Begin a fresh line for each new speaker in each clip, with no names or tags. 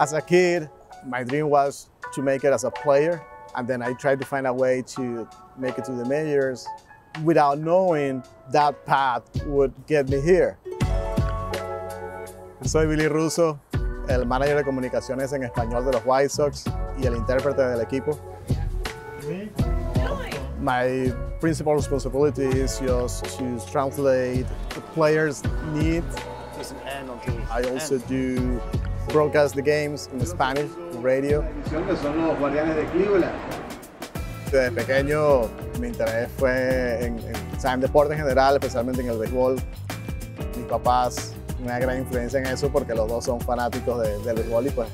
As a kid, my dream was to make it as a player, and then I tried to find a way to make it to the majors without knowing that path would get me here. Soy Billy Russo, el manager de comunicaciones en español de los White Sox y el intérprete del equipo. My principal responsibility is just to translate the players' needs. I also do broadcast the games in Spanish, radio.
Son los guardianes de Cleveland.
Desde pequeño mi interés fue en, en, en deporte en general, especialmente en el béisbol. Mis papás, una gran influencia en eso porque los dos son fanáticos de, del béisbol y pues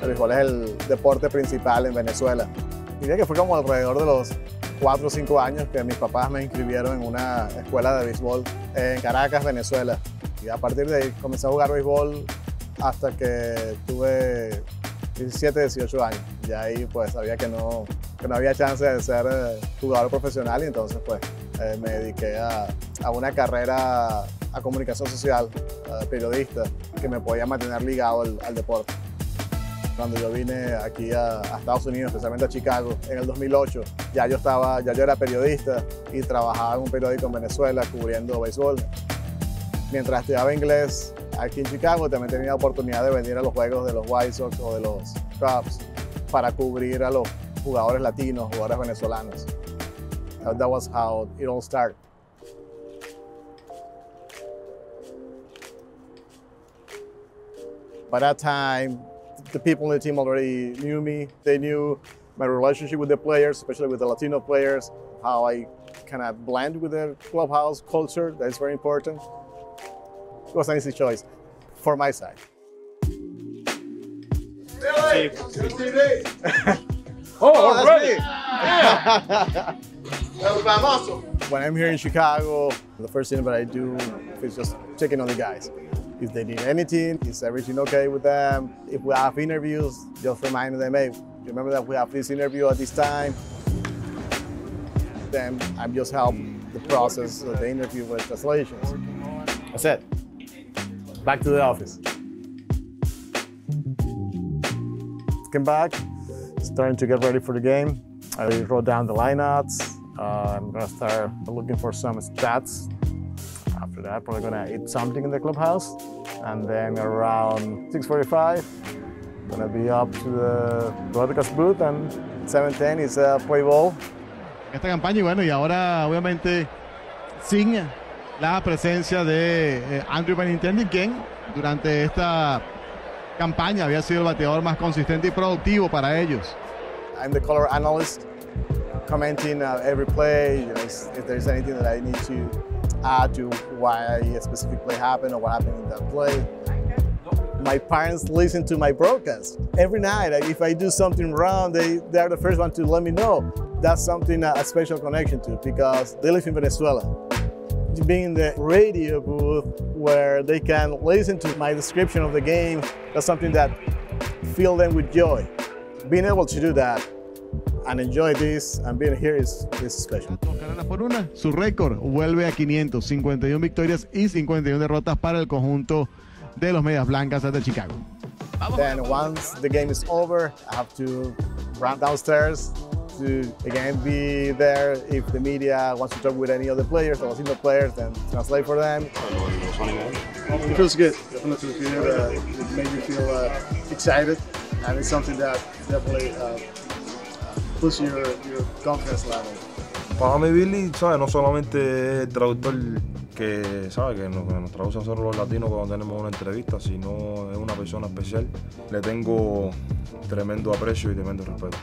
el béisbol es el deporte principal en Venezuela. Diría que fue como alrededor de los 4 o 5 años que mis papás me inscribieron en una escuela de béisbol en Caracas, Venezuela. Y a partir de ahí comencé a jugar béisbol hasta que tuve 17, 18 años. Y ahí pues sabía que no, que no había chance de ser eh, jugador profesional y entonces pues eh, me dediqué a, a, una carrera a comunicación social, a periodista, que me podía mantener ligado al, al deporte. Cuando yo vine aquí a, a, Estados Unidos, especialmente a Chicago, en el 2008, ya yo, estaba, ya yo era periodista y trabajaba en un periódico en Venezuela cubriendo béisbol. Mientras estudiaba inglés aquí en Chicago, también tenía la oportunidad de venir a los juegos de los White Sox o de los Cubs para cubrir a los jugadores latinos, jugadores venezolanos. That was how it all started. By that time, the people in the team already knew me. They knew my relationship with the players, especially with the Latino players, how I kind of blend with the clubhouse culture. That's very important. It was an easy choice for my side.
Billy,
oh,
oh, that's
already.
me. Yeah. that was my muscle.
When I'm here in Chicago, the first thing that I do is just checking on the guys. If they need anything, is everything okay with them? If we have interviews, just remind them, hey, remember that we have this interview at this time. Then I'm just help the process of the interview with translations. That's it. Back to the office. Came back, starting to get ready for the game. I wrote down the lineups. Uh, I'm gonna start looking for some stats after that, probably gonna eat something in the clubhouse. And then around 6.45, gonna be up to the broadcast booth and 7.10 is a play ball.
Esta campaña y bueno, y ahora obviamente sin la presencia de eh, Andrew Benintendi, quien durante esta campaña había sido el bateador más consistente y productivo para ellos.
I'm the color analyst, commenting uh, every play, you know, if there's anything that I need to add to why a specific play happened or what happened in that play. My parents listen to my broadcast every night. If I do something wrong, they, they're the first one to let me know. That's something, uh, a special connection to because they live in Venezuela. Being in the radio booth where they can listen to my description of the game, that's something that fill them with joy. Being able to do that and enjoy this and being here is, is special.
Por una, su récord vuelve a 500, 51 victorias y 51 derrotas para el conjunto de los Medias Blancas de Chicago.
Then once the game is over, I have to run downstairs to again be there if the media wants to talk with any of the players or Latino players, then translate for them. It feels good. Definitely feel, uh, it made me feel uh, excited, and it's something that definitely uh, puts your, your confidence level.
Para mí Billy, ¿sabes? No solamente es el traductor que, ¿sabes? Que nos, que nos traduce a nosotros los latinos cuando tenemos una entrevista, sino es una persona especial. Le tengo tremendo aprecio y tremendo respeto.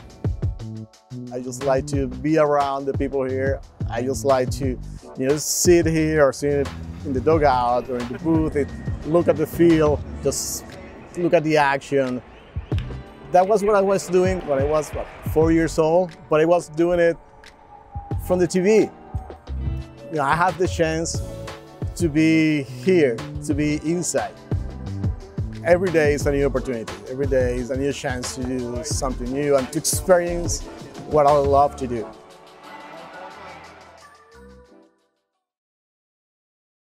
I just like to be around the people here. I just like to, you know, sit here or sit in the dugout or in the booth, and look at the field, just look at the action. That was what I was doing when I was what, four years old, but I was doing it from the TV. You know, I have the chance to be here, to be inside. Every day is a new opportunity. Every day is a new chance to do something new and to experience what I love to do.